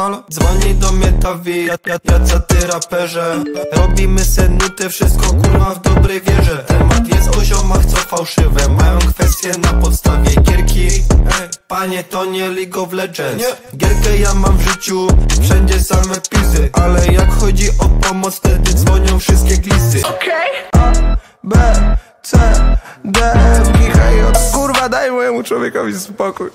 Halo Dzwoni do mnie ta ja, ja, ja ty raperze? Robimy se nuty, wszystko kurwa w dobrej wierze. Temat jest o ziomach, co fałszywe. Mają kwestie panie to nie League of Legends. Gierkę ja mam w życiu, wszędzie same pisy Ale jak chodzi o pomoc, wtedy dzwonią wszystkie glisy B, C, D, F, G, H, J Kurwa daj mojemu człowiekowi spokój